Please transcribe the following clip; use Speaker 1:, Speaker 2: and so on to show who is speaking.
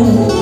Speaker 1: Senhor.